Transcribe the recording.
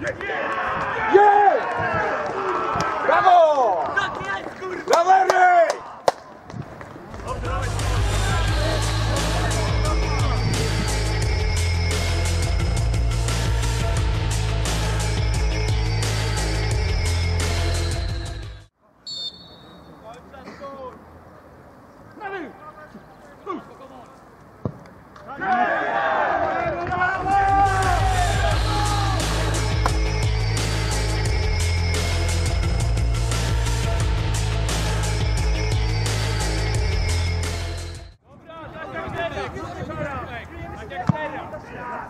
Yeah, yeah. Yeah.